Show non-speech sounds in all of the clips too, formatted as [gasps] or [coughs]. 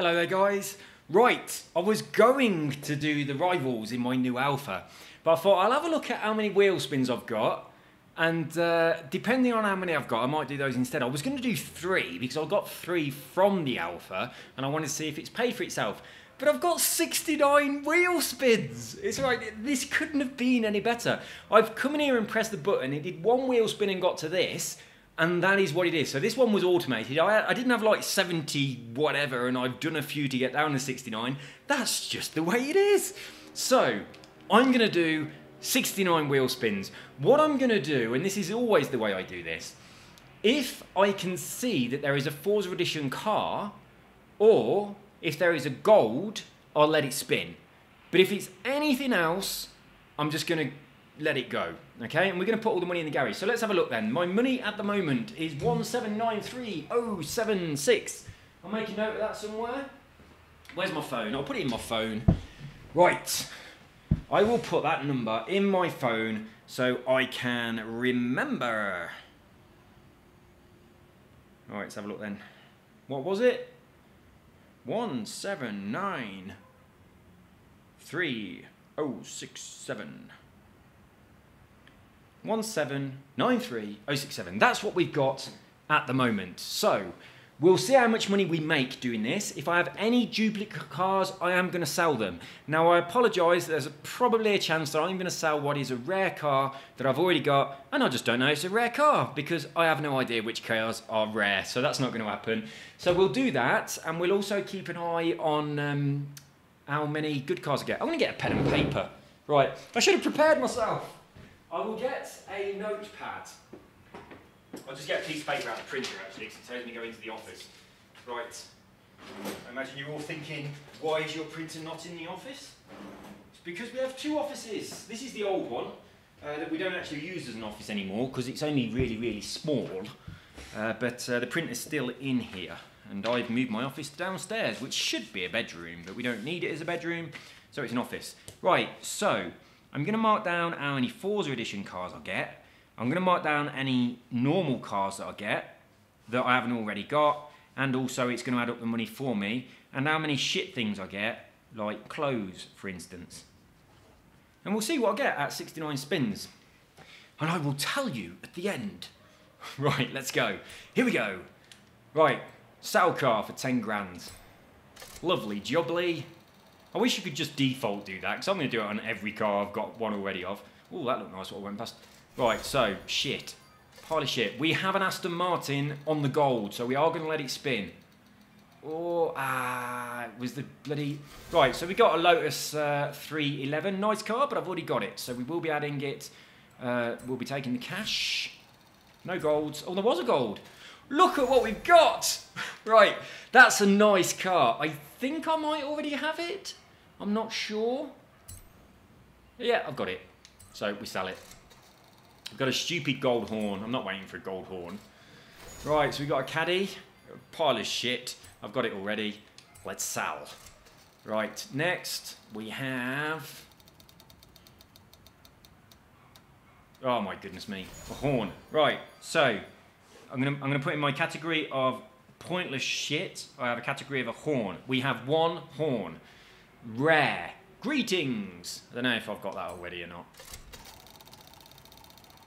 Hello there guys. Right, I was going to do the rivals in my new alpha, but I thought I'll have a look at how many wheel spins I've got, and uh, depending on how many I've got, I might do those instead. I was going to do three, because I got three from the alpha, and I wanted to see if it's paid for itself. But I've got 69 wheel spins. It's right, this couldn't have been any better. I've come in here and pressed the button, it did one wheel spin and got to this, and that is what it is. So this one was automated. I, I didn't have like 70 whatever, and I've done a few to get down to 69. That's just the way it is. So I'm gonna do 69 wheel spins. What I'm gonna do, and this is always the way I do this, if I can see that there is a Forza Edition car, or if there is a gold, I'll let it spin. But if it's anything else, I'm just gonna let it go. Okay, and we're going to put all the money in the garage. So let's have a look then. My money at the moment is 1793076. I'll make a note of that somewhere. Where's my phone? I'll put it in my phone. Right. I will put that number in my phone so I can remember. All right, let's have a look then. What was it? One seven nine three oh six seven. 1793067. That's what we've got at the moment. So we'll see how much money we make doing this. If I have any duplicate cars, I am going to sell them. Now I apologise, there's a, probably a chance that I'm going to sell what is a rare car that I've already got and I just don't know it's a rare car because I have no idea which cars are rare. So that's not going to happen. So we'll do that and we'll also keep an eye on um, how many good cars I get. I'm going to get a pen and paper. Right, I should have prepared myself. I will get a notepad. I'll just get a piece of paper out of the printer actually, because it tells me to go into the office. Right. I imagine you're all thinking, why is your printer not in the office? It's because we have two offices. This is the old one uh, that we don't actually use as an office anymore because it's only really, really small. Uh, but uh, the printer's still in here. And I've moved my office downstairs, which should be a bedroom, but we don't need it as a bedroom, so it's an office. Right, so I'm going to mark down how many Forza Edition cars I get. I'm going to mark down any normal cars that I get that I haven't already got. And also it's going to add up the money for me. And how many shit things I get, like clothes, for instance. And we'll see what I get at 69 spins. And I will tell you at the end. [laughs] right, let's go. Here we go. Right, sell car for 10 grand. Lovely jubbly. I wish you could just default do that, because I'm going to do it on every car I've got one already of. Oh, that looked nice what I went past. Right, so, shit. Pile of shit. We have an Aston Martin on the gold, so we are going to let it spin. Oh, ah, it was the bloody... Right, so we got a Lotus uh, 311. Nice car, but I've already got it. So we will be adding it. Uh, we'll be taking the cash. No golds. Oh, there was a gold. Look at what we've got. [laughs] right, that's a nice car. I think I might already have it. I'm not sure. Yeah, I've got it. So we sell it. I've got a stupid gold horn. I'm not waiting for a gold horn. Right, so we've got a caddy. A pile of shit. I've got it already. Let's sell. Right, next we have... Oh my goodness me. A horn. Right, so I'm gonna I'm gonna put in my category of pointless shit. I have a category of a horn. We have one horn. Rare. Greetings. I don't know if I've got that already or not.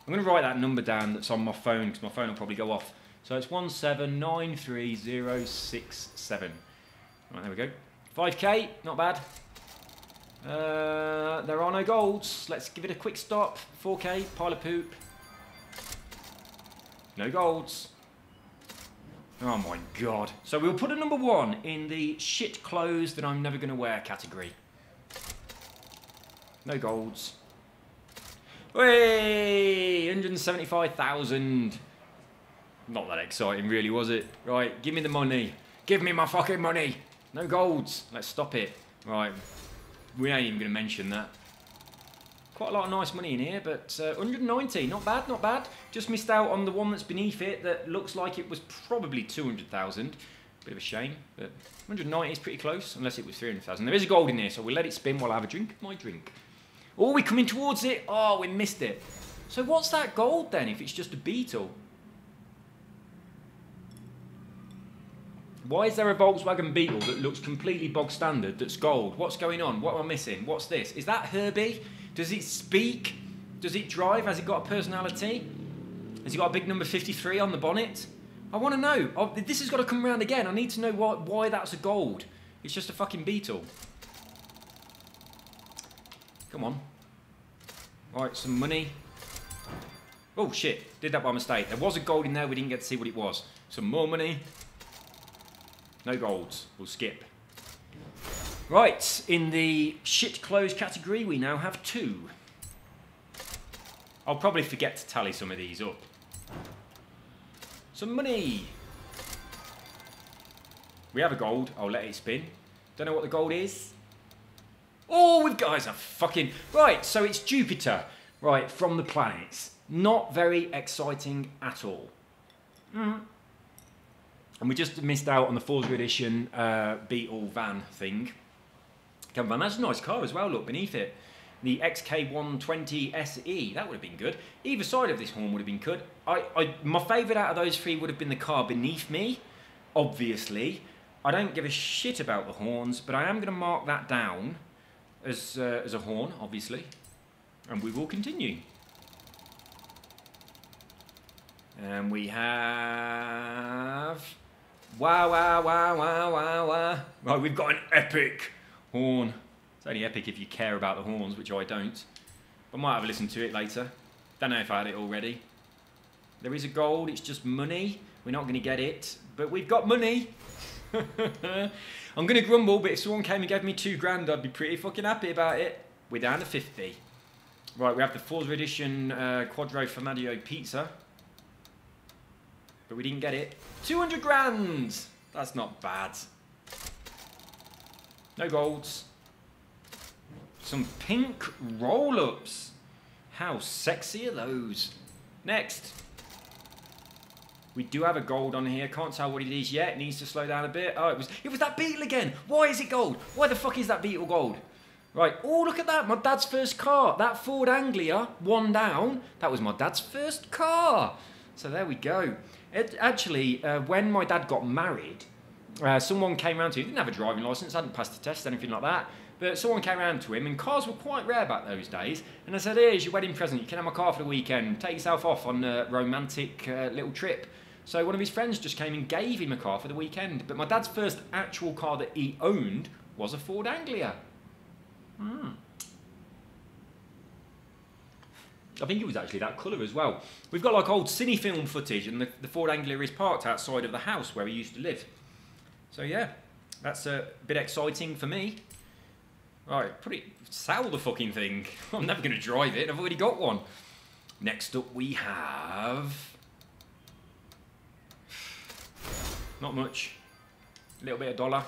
I'm going to write that number down that's on my phone because my phone will probably go off. So it's 1793067. Right, there we go. 5k, not bad. Uh, there are no golds. Let's give it a quick stop. 4k, pile of poop. No golds. Oh my god. So we'll put a number one in the shit clothes that I'm never going to wear category. No golds. Way 175,000. Not that exciting really, was it? Right, give me the money. Give me my fucking money. No golds. Let's stop it. Right. We ain't even going to mention that. Quite a lot of nice money in here, but uh, 190, not bad, not bad. Just missed out on the one that's beneath it that looks like it was probably 200,000. Bit of a shame, but 190 is pretty close, unless it was 300,000. There is a gold in there, so we'll let it spin while I have a drink of my drink. Oh, we're coming towards it. Oh, we missed it. So what's that gold then, if it's just a beetle? Why is there a Volkswagen Beetle that looks completely bog standard that's gold? What's going on? What am I missing? What's this? Is that Herbie? Does it speak? Does it drive? Has it got a personality? Has it got a big number 53 on the bonnet? I want to know. Oh, this has got to come around again. I need to know why, why that's a gold. It's just a fucking Beetle. Come on. Alright, some money. Oh shit, did that by mistake. There was a gold in there, we didn't get to see what it was. Some more money. No golds. We'll skip. Right, in the shit clothes category, we now have two. I'll probably forget to tally some of these up. Some money. We have a gold. I'll let it spin. Don't know what the gold is. Oh, we've guys are fucking right. So it's Jupiter, right from the planets. Not very exciting at all. Mm. And we just missed out on the Forza Edition uh, Beetle van thing. Come van, that's a nice car as well. Look beneath it. The XK120 SE, that would have been good. Either side of this horn would have been good. I, I, my favourite out of those three would have been the car beneath me, obviously. I don't give a shit about the horns, but I am going to mark that down as, uh, as a horn, obviously. And we will continue. And we have Wow, wow, wow, wow, wow, wow. Right, we've got an epic horn. It's only epic if you care about the horns, which I don't. But I might have a listen to it later. Don't know if I had it already. There is a gold, it's just money. We're not going to get it, but we've got money. [laughs] I'm going to grumble, but if someone came and gave me two grand, I'd be pretty fucking happy about it. We're down to 50. Right, we have the Forza Edition uh, Quadro Formaggio Pizza but we didn't get it. 200 grand! That's not bad. No golds. Some pink roll-ups. How sexy are those? Next. We do have a gold on here. Can't tell what it is yet. Needs to slow down a bit. Oh, it was it was that beetle again. Why is it gold? Why the fuck is that beetle gold? Right. Oh, look at that. My dad's first car. That Ford Anglia, one down. That was my dad's first car. So there we go. It, actually, uh, when my dad got married, uh, someone came around to him. He didn't have a driving license, hadn't passed the test, anything like that. But someone came around to him, and cars were quite rare back those days. And I said, "Here's your wedding present. You can have my car for the weekend. Take yourself off on a romantic uh, little trip." So one of his friends just came and gave him a car for the weekend. But my dad's first actual car that he owned was a Ford Anglia. Hmm. I think it was actually that colour as well. We've got like old cine film footage, and the, the Ford Anglia is parked outside of the house where we used to live. So yeah, that's a bit exciting for me. Right, put it, sell the fucking thing. [laughs] I'm never going to drive it. I've already got one. Next up, we have [sighs] not much. A little bit of dollar.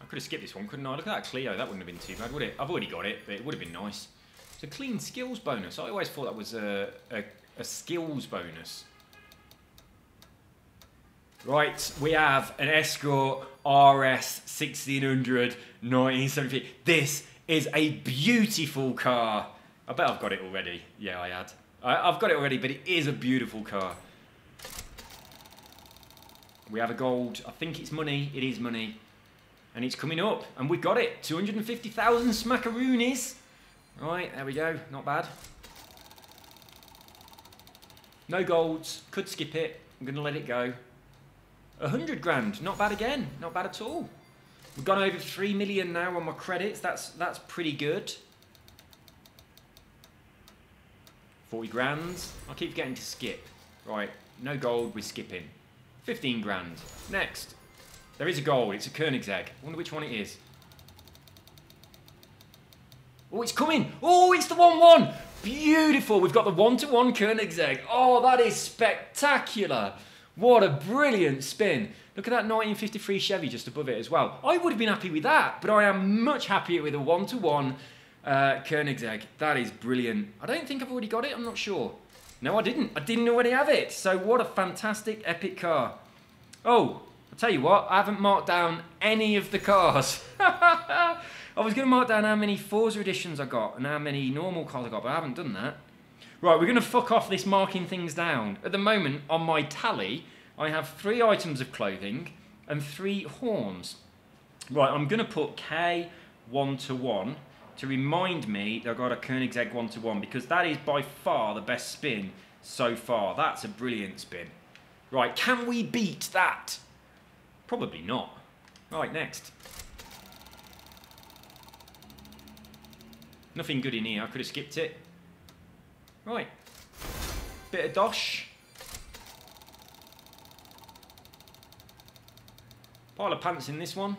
I could have skipped this one, couldn't I? Look at that Clio. That wouldn't have been too bad, would it? I've already got it, but it would have been nice. It's a clean skills bonus. I always thought that was a, a, a skills bonus. Right, we have an Escort RS 1600 1970. This is a beautiful car. I bet I've got it already. Yeah, I had. I, I've got it already, but it is a beautiful car. We have a gold. I think it's money. It is money and it's coming up, and we got it. 250,000 smackaroonies. Right, there we go. Not bad. No golds. Could skip it. I'm going to let it go. 100 grand. Not bad again. Not bad at all. We've gone over 3 million now on my credits. That's, that's pretty good. 40 grand. I keep getting to skip. Right, no gold, we're skipping. 15 grand. Next. There is a gold. It's a Koenigsegg. I wonder which one it is. Oh, it's coming. Oh, it's the 1-1. Beautiful. We've got the one-to-one -one Koenigsegg. Oh, that is spectacular. What a brilliant spin. Look at that 1953 Chevy just above it as well. I would have been happy with that, but I am much happier with a one-to-one -one, uh, Koenigsegg. That is brilliant. I don't think I've already got it. I'm not sure. No, I didn't. I didn't already have it. So what a fantastic, epic car. Oh, I'll tell you what, I haven't marked down any of the cars. [laughs] I was going to mark down how many Forza editions I got and how many normal cars I got, but I haven't done that. Right, we're going to fuck off this marking things down. At the moment, on my tally, I have three items of clothing and three horns. Right, I'm going to put K one to one to remind me that I've got a Koenigsegg one to one because that is by far the best spin so far. That's a brilliant spin. Right, can we beat that? Probably not. Right, next. Nothing good in here. I could have skipped it. Right. Bit of dosh. Pile of pants in this one.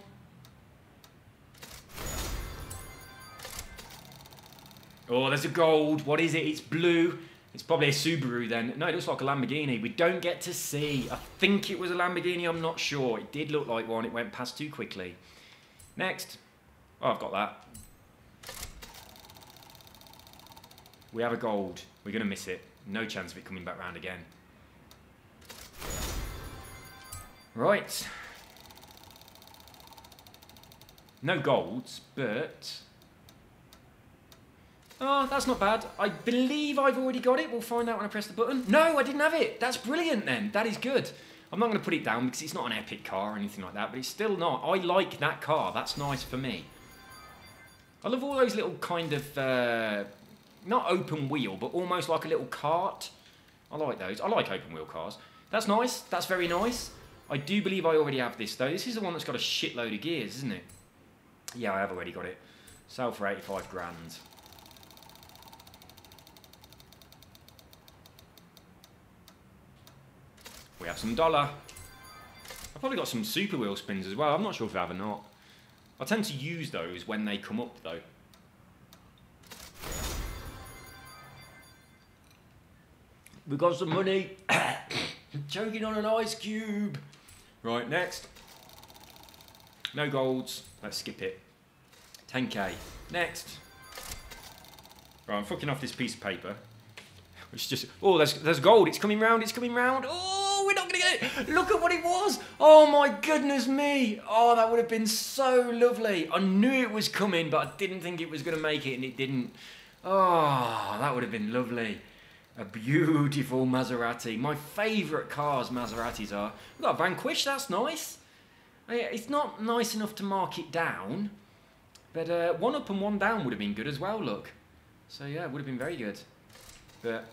Oh, there's a gold. What is it? It's blue. It's probably a Subaru then. No, it looks like a Lamborghini. We don't get to see. I think it was a Lamborghini. I'm not sure. It did look like one. It went past too quickly. Next. Oh, I've got that. We have a gold. We're going to miss it. No chance of it coming back round again. Right. No golds, but... Oh, that's not bad. I believe I've already got it. We'll find out when I press the button. No, I didn't have it. That's brilliant then. That is good. I'm not going to put it down because it's not an epic car or anything like that, but it's still not. I like that car. That's nice for me. I love all those little kind of, uh, not open wheel, but almost like a little cart. I like those. I like open wheel cars. That's nice. That's very nice. I do believe I already have this though. This is the one that's got a shitload of gears, isn't it? Yeah, I have already got it. Sell for 85 grand. We have some dollar. I've probably got some super wheel spins as well. I'm not sure if I have or not. I tend to use those when they come up though. We got some money. [coughs] Choking on an ice cube. Right, next. No golds. Let's skip it. 10k. Next. Right, I'm fucking off this piece of paper. Which just... Oh, there's, there's gold. It's coming round. It's coming round. Oh, we're not going to get it. Look at what it was. Oh, my goodness me. Oh, that would have been so lovely. I knew it was coming, but I didn't think it was going to make it, and it didn't. Oh, that would have been lovely. A beautiful Maserati. My favourite cars Maseratis are. We've got a Vanquish. That's nice. It's not nice enough to mark it down, but uh, one up and one down would have been good as well, look. So yeah, it would have been very good. But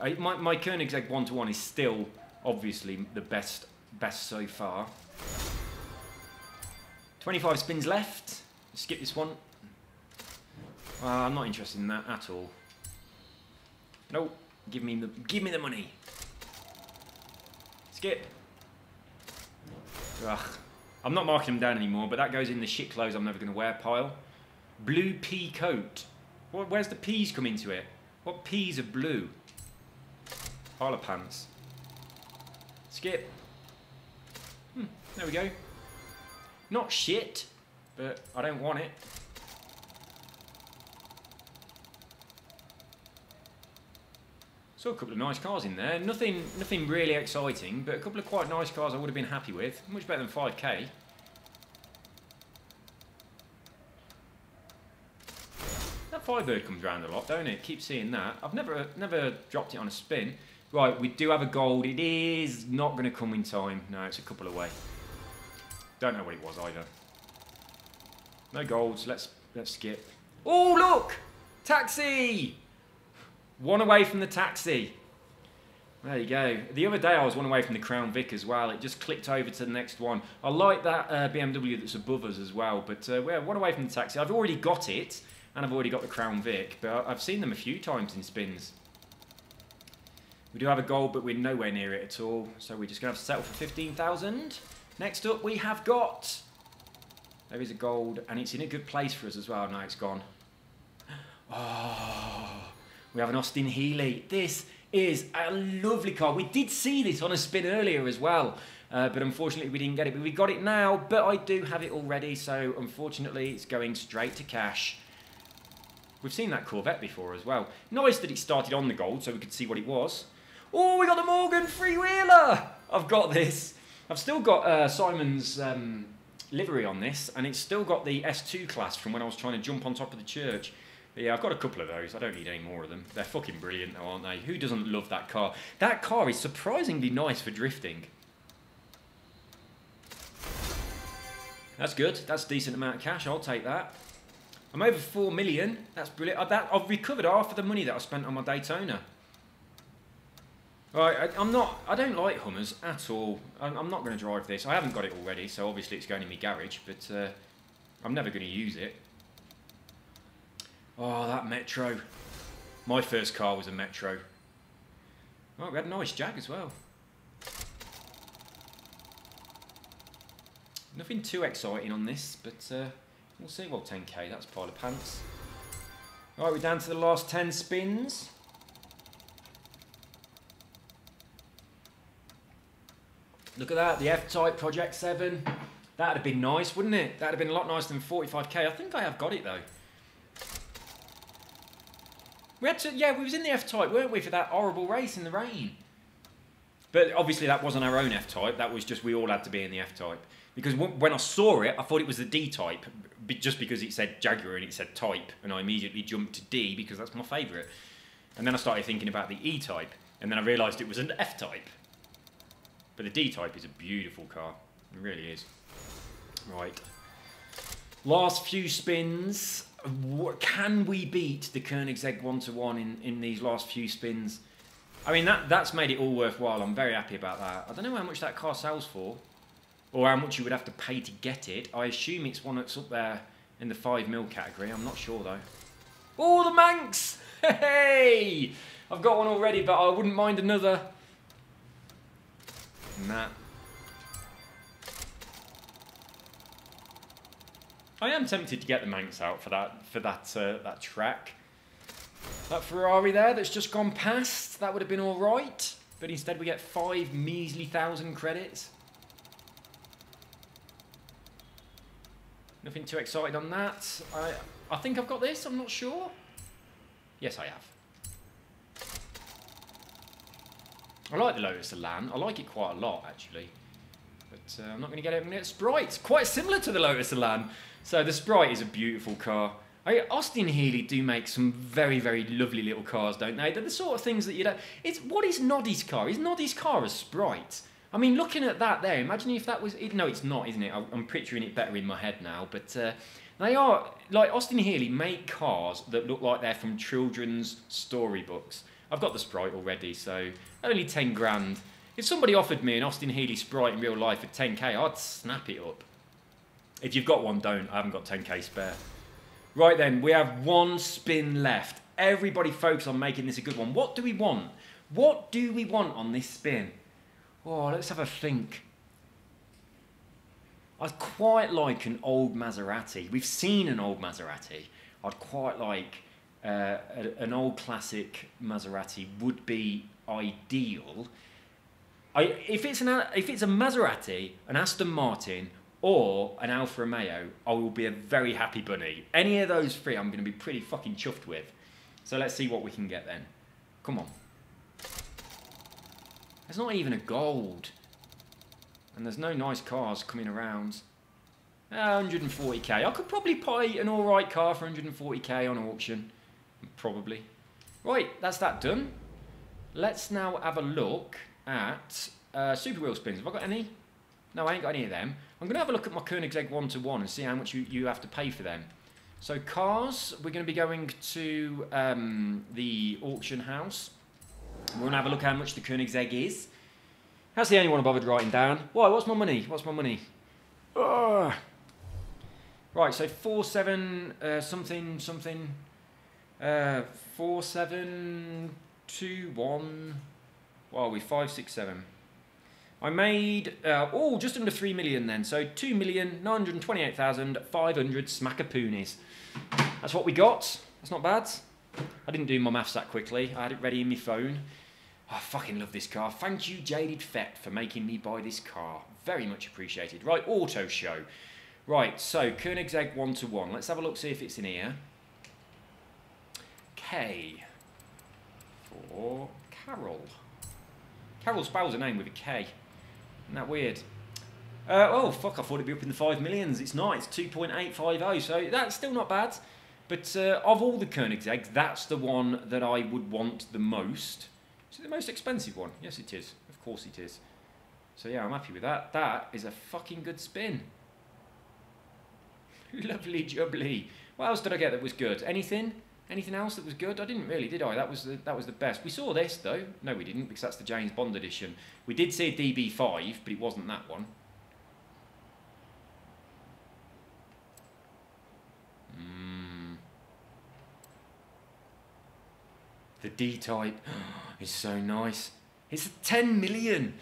I, my, my Koenigsegg 1 to 1 is still obviously the best best so far. 25 spins left. Skip this one. Uh, I'm not interested in that at all. No, give me the give me the money. Skip. Ugh. I'm not marking them down anymore, but that goes in the shit clothes I'm never going to wear pile. Blue pea coat. Where's the peas come into it? What peas are blue? Pile of pants. Skip. Hmm, there we go. Not shit, but I don't want it. Saw a couple of nice cars in there. Nothing, nothing really exciting, but a couple of quite nice cars I would have been happy with. Much better than 5k. That Firebird comes around a lot, don't it? Keep seeing that. I've never, never dropped it on a spin. Right, we do have a gold. It is not going to come in time. No, it's a couple away. Don't know what it was either. No golds. Let's let's skip. Oh, look! Taxi! One away from the taxi. There you go. The other day I was one away from the Crown Vic as well. It just clicked over to the next one. I like that uh, BMW that's above us as well. But uh, we're one away from the taxi. I've already got it, and I've already got the Crown Vic. But I've seen them a few times in spins. We do have a goal, but we're nowhere near it at all. So we're just going to have to settle for 15,000. Next up, we have got... There is a gold, and it's in a good place for us as well. Now it's gone. [gasps] Oh... We have an Austin Healey. This is a lovely car. We did see this on a spin earlier as well, uh, but unfortunately we didn't get it. But we got it now, but I do have it already, so unfortunately it's going straight to cash. We've seen that Corvette before as well. Nice that it started on the gold so we could see what it was. Oh, we got the Morgan 3 Wheeler! I've got this. I've still got uh, Simon's um, livery on this, and it's still got the S2 class from when I was trying to jump on top of the church. But yeah, I've got a couple of those. I don't need any more of them. They're fucking brilliant, though, aren't they? Who doesn't love that car? That car is surprisingly nice for drifting. That's good. That's a decent amount of cash. I'll take that. I'm over four million. That's brilliant. I've, I've recovered half of the money that I spent on my Daytona. Right, I, am not. I don't like Hummers at all. I'm, I'm not going to drive this. I haven't got it already, so obviously it's going in my garage. But uh, I'm never going to use it. Oh, that Metro. My first car was a Metro. Oh, we had a nice Jag as well. Nothing too exciting on this, but uh, we'll see. Well, 10k, that's a pile of pants. Alright, we're down to the last 10 spins. Look at that, the F-Type Project 7. That'd have been nice, wouldn't it? That'd have been a lot nicer than 45k. I think I have got it, though. We had to, yeah, we was in the F-Type, weren't we, for that horrible race in the rain. But obviously that wasn't our own F-Type. That was just we all had to be in the F-Type. Because when I saw it, I thought it was the D-Type, just because it said Jaguar and it said Type, and I immediately jumped to D because that's my favourite. And then I started thinking about the E-Type, and then I realised it was an F-Type. But the D-Type is a beautiful car. It really is. Right. Last few spins. Can we beat the Koenigsegg 1 to 1 in, in these last few spins? I mean, that that's made it all worthwhile. I'm very happy about that. I don't know how much that car sells for, or how much you would have to pay to get it. I assume it's one that's up there in the 5 mil category. I'm not sure, though. Oh, the Manx! [laughs] Hey! I've got one already, but I wouldn't mind another. Nah. I am tempted to get the Manx out for that for that uh, that track. That Ferrari there that's just gone past, that would have been all right. But instead we get five measly thousand credits. Nothing too excited on that. I, I think I've got this, I'm not sure. Yes, I have. I like the Lotus Elan. I like it quite a lot, actually. But uh, I'm not going to get it. I'm going to get. Quite similar to the Lotus Elan. So the Sprite is a beautiful car. I, Austin Healey do make some very, very lovely little cars, don't they? They're the sort of things that you don't... It's, what is Noddy's car? Is Noddy's car a Sprite? I mean, looking at that there, imagine if that was... No, it's not, isn't it? I'm picturing it better in my head now. But uh, they are... Like, Austin Healey make cars that look like they're from children's storybooks. I've got the Sprite already, so only 10 grand. If somebody offered me an Austin Healey Sprite in real life at 10k, I'd snap it up. If you've got one, don't. I haven't got 10k spare. Right then, we have one spin left. Everybody focus on making this a good one. What do we want? What do we want on this spin? Oh, let's have a think. I'd quite like an old Maserati. We've seen an old Maserati. I'd quite like uh, a, an old classic Maserati would be ideal. I, if it's an if it's a Maserati, an Aston Martin, or an Alfa Romeo, I will be a very happy bunny. Any of those three, I'm going to be pretty fucking chuffed with. So let's see what we can get then. Come on. There's not even a gold. And there's no nice cars coming around. Uh, 140k. I could probably buy an alright car for 140k on auction. Probably. Right, that's that done. Let's now have a look at uh, Super Wheel Spins. Have I got any? No, I ain't got any of them. I'm going to have a look at my Koenigsegg 1 to 1 and see how much you, you have to pay for them. So cars, we're going to be going to um, the auction house. We're going to have a look how much the Koenigsegg is. That's the only one I bothered writing down. Why, what's my money? What's my money? Ugh. Right, so 4, 7, uh, something, something, uh, 4, 7, 2, 1, what are we, 5, 6, 7. I made, uh, oh, just under 3 million then. So 2,928,500 smackapoonies. That's what we got. That's not bad. I didn't do my maths that quickly. I had it ready in my phone. I fucking love this car. Thank you, Jaded Fett, for making me buy this car. Very much appreciated. Right, auto show. Right, so Koenigsegg 1 to 1. Let's have a look, see if it's in here. K for Carol. Carol spells a name with a K. Isn't that weird? Uh, oh, fuck, I thought it'd be up in the 5 millions. It's not, it's 2.850, so that's still not bad. But uh, of all the Koenigseggs, that's the one that I would want the most. Is it the most expensive one? Yes, it is. Of course it is. So yeah, I'm happy with that. That is a fucking good spin. [laughs] Lovely jubbly. What else did I get that was good? Anything? Anything else that was good? I didn't really, did I? That was the, that was the best. We saw this though. No, we didn't because that's the James Bond edition. We did see a DB5, but it wasn't that one. Mm. The D-Type [gasps] is so nice. It's 10 million.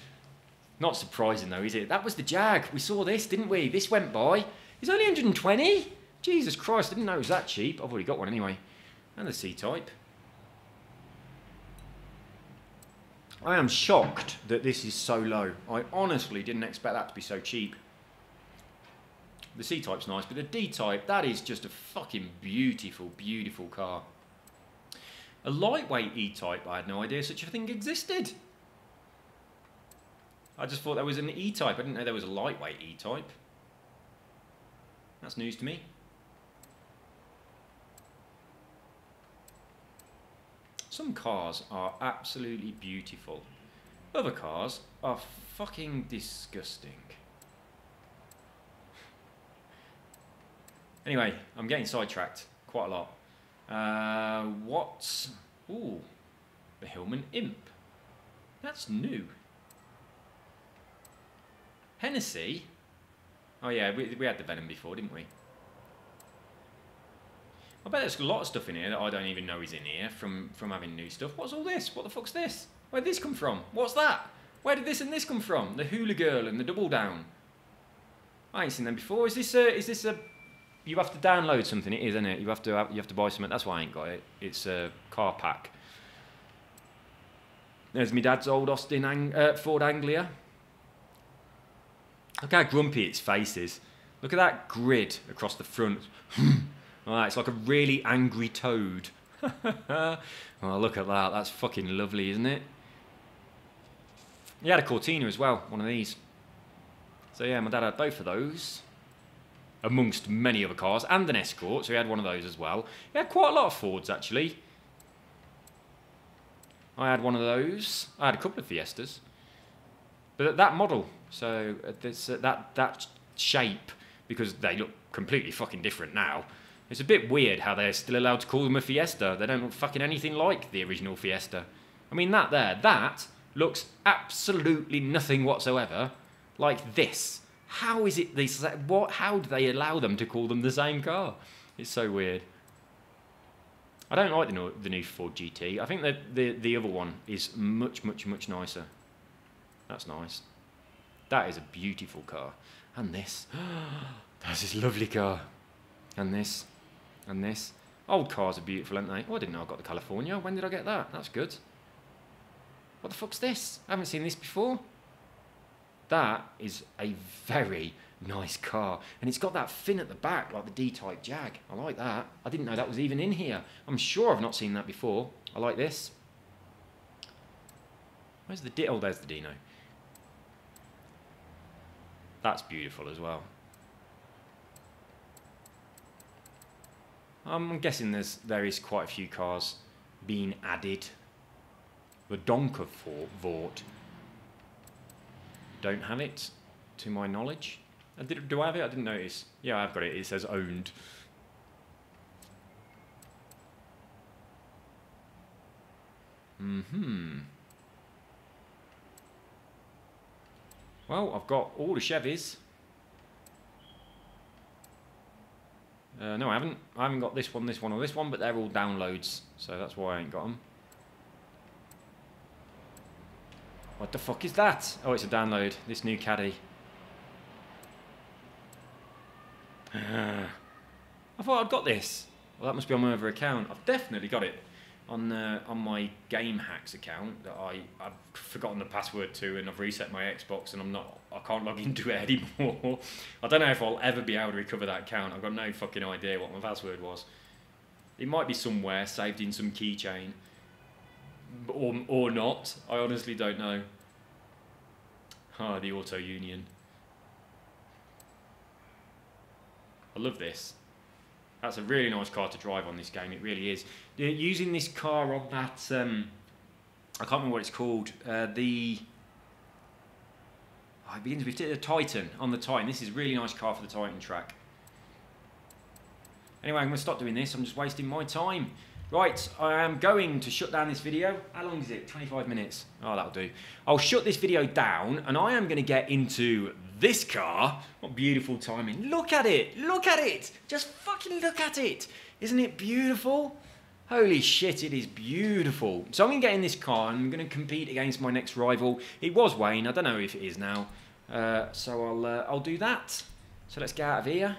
Not surprising though, is it? That was the Jag. We saw this, didn't we? This went by. It's only 120. Jesus Christ, I didn't know it was that cheap. I've already got one anyway. And the C-Type. I am shocked that this is so low. I honestly didn't expect that to be so cheap. The C-Type's nice, but the D-Type, that is just a fucking beautiful, beautiful car. A lightweight E-Type, I had no idea such a thing existed. I just thought there was an E-Type. I didn't know there was a lightweight E-Type. That's news to me. Some cars are absolutely beautiful. Other cars are fucking disgusting. Anyway, I'm getting sidetracked quite a lot. Uh, what's... Ooh, the Hillman Imp. That's new. Hennessy? Oh yeah, we, we had the Venom before, didn't we? I bet there's a lot of stuff in here that I don't even know is in here from, from having new stuff. What's all this? What the fuck's this? Where did this come from? What's that? Where did this and this come from? The Hula Girl and the Double Down. I ain't seen them before. Is this a, is this a, you have to download something, it is, isn't it? You have to, you have to buy something. That's why I ain't got it. It's a car pack. There's my dad's old Austin Ang uh, Ford Anglia. Look how grumpy its face is. Look at that grid across the front. [laughs] Right, it's like a really angry toad. [laughs] oh, look at that. That's fucking lovely, isn't it? He had a Cortina as well, one of these. So yeah, my dad had both of those. Amongst many other cars, and an Escort, so he had one of those as well. He had quite a lot of Fords, actually. I had one of those. I had a couple of Fiestas. But that model, so this, uh, that, that shape, because they look completely fucking different now, it's a bit weird how they're still allowed to call them a Fiesta. They don't look fucking anything like the original Fiesta. I mean, that there, that looks absolutely nothing whatsoever like this. How is it this? What? How do they allow them to call them the same car? It's so weird. I don't like the new, the new Ford GT. I think that the the other one is much much much nicer. That's nice. That is a beautiful car. And this, [gasps] that's this lovely car. And this, and this. Old cars are beautiful, aren't they? Oh, I didn't know I got the California. When did I get that? That's good. What the fuck's this? I haven't seen this before. That is a very nice car. And it's got that fin at the back, like the D-Type Jag. I like that. I didn't know that was even in here. I'm sure I've not seen that before. I like this. Where's the D? Oh, there's the Dino. That's beautiful as well. I'm guessing there's there is quite a few cars being added. The Donker Vought don't have it, to my knowledge. Uh, did, do I have it? I didn't notice. Yeah, I've got it. It says owned. Hmm. Well, I've got all the Chevys. Uh, no, I haven't. I haven't got this one, this one, or this one, but they're all downloads, so that's why I ain't got them. What the fuck is that? Oh, it's a download. This new caddy. [sighs] I thought I'd got this. Well, that must be on my other account. I've definitely got it on uh, on my Game Hacks account that I I've forgotten the password to, and I've reset my Xbox, and I'm not I can't log into it [laughs] anymore. I don't know if I'll ever be able to recover that account. I've got no fucking idea what my password was. It might be somewhere saved in some keychain, or or not. I honestly don't know. Ah, the Auto Union. I love this. That's a really nice car to drive on this game. It really is. Using this car on that, um, I can't remember what it's called. Uh, the oh, it begins with the Titan on the Titan. This is a really nice car for the Titan track. Anyway, I'm going to stop doing this. I'm just wasting my time. Right, I am going to shut down this video. How long is it? 25 minutes. Oh, that'll do. I'll shut this video down and I am going to get into this car. What beautiful timing. Look at it. Look at it. Just fucking look at it. Isn't it beautiful? Holy shit, it is beautiful. So I'm going to get in this car and I'm going to compete against my next rival. It was Wayne. I don't know if it is now. Uh, so I'll, uh, I'll do that. So let's get out of here.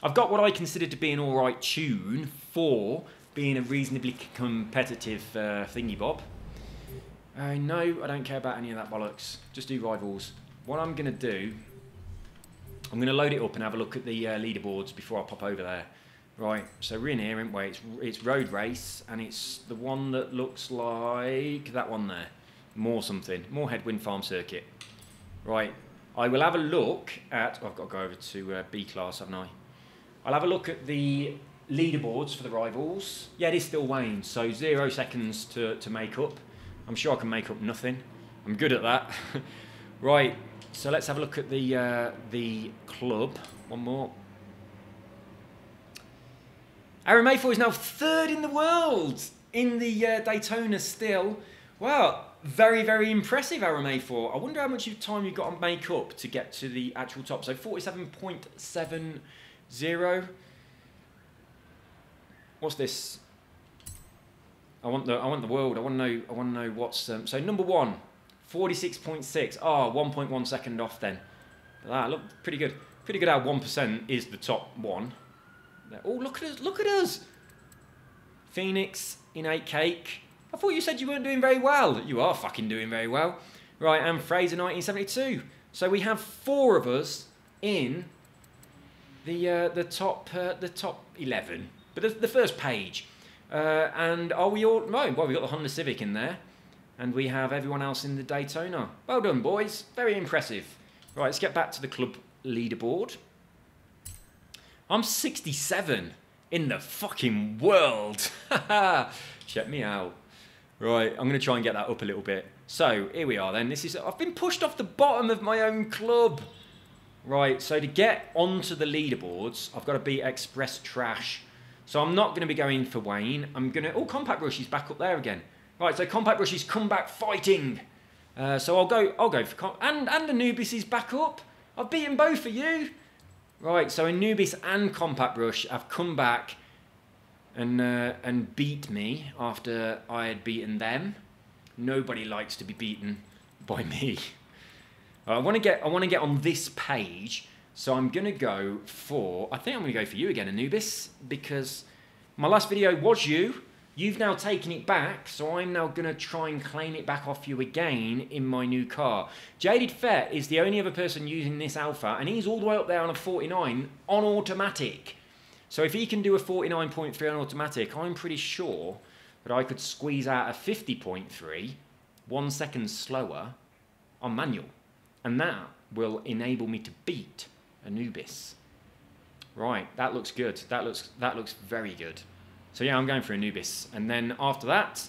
I've got what I consider to be an alright tune for being a reasonably competitive uh, thingy bob. Uh, no, I don't care about any of that bollocks. Just do rivals. What I'm going to do, I'm going to load it up and have a look at the uh, leaderboards before I pop over there. Right, so we're in here, aren't we? It's, it's road race, and it's the one that looks like that one there. More something. Moorhead Wind Farm Circuit. Right, I will have a look at... Oh, I've got to go over to uh, B class, haven't I? I'll have a look at the leaderboards for the rivals. Yeah, it is still Wayne, so zero seconds to, to make up. I'm sure I can make up nothing. I'm good at that. [laughs] right, so let's have a look at the uh, the club. One more. Aaron Mayfield is now third in the world in the uh, Daytona still. Wow, very, very impressive, Aaron Mayfield. I wonder how much time you've got to make up to get to the actual top. So 47.70. What's this? I want the I want the world. I want to know. I want to know what's um, so number one. 46.6. Oh, 1.1 second off then. That look pretty good. Pretty good how 1% is the top one. Oh, look at us. Look at us. Phoenix in 8 cake. I thought you said you weren't doing very well. You are fucking doing very well. Right, and Fraser 1972. So we have four of us in the uh, the top uh, the top eleven, but the, the first page. Uh, and are we all? No, well, we got the Honda Civic in there, and we have everyone else in the Daytona. Well done, boys. Very impressive. Right, let's get back to the club leaderboard. I'm 67 in the fucking world. [laughs] Check me out. Right, I'm going to try and get that up a little bit. So, here we are then. This is I've been pushed off the bottom of my own club. Right, so to get onto the leaderboards, I've got to beat Express Trash. So I'm not going to be going for Wayne. I'm going to... Oh, Compact Rush is back up there again. Right, so Compact Rush is come back fighting. Uh, so I'll go I'll go for... and, and Anubis is back up. I've beaten both of you. Right, so Anubis and Compact Rush have come back and, uh, and beat me after I had beaten them. Nobody likes to be beaten by me. I want to get I want to get on this page, so I'm to go for I think I'm to go for you again, Anubis, because my last video was you. You've now taken it back, so I'm now going to try and claim it back off you again in my new car. Jaded Fett is the only other person using this alpha, and he's all the way up there on a 49 on automatic. So if he can do a 49.3 on automatic, I'm pretty sure that I could squeeze out a 50.3 one second slower on manual. And that will enable me to beat Anubis. Right, that looks good. That looks that looks very good. So yeah, I'm going for Anubis. And then after that,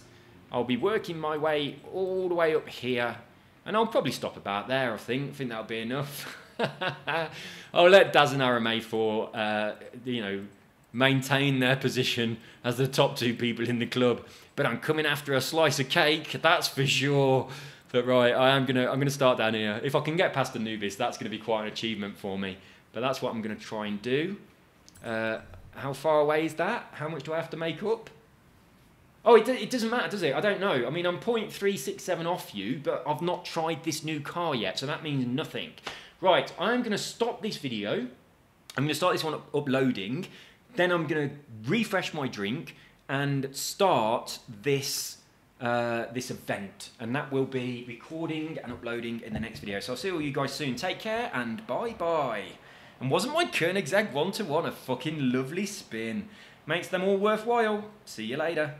I'll be working my way all the way up here. And I'll probably stop about there, I think. I think that'll be enough. [laughs] I'll let Daz and RMA for, uh, you know, maintain their position as the top two people in the club. But I'm coming after a slice of cake, that's for sure. But right, I am gonna I'm gonna start down here. If I can get past Anubis, that's gonna be quite an achievement for me. But that's what I'm gonna try and do. Uh, how far away is that? How much do I have to make up? Oh, it, it doesn't matter, does it? I don't know. I mean, I'm 0.367 off you, but I've not tried this new car yet, so that means nothing. Right, I'm going to stop this video. I'm going to start this one up uploading. Then I'm going to refresh my drink and start this uh, this event, and that will be recording and uploading in the next video. So I'll see all you guys soon. Take care and bye bye. And wasn't my Koenigsegg one to one a fucking lovely spin? Makes them all worthwhile. See you later.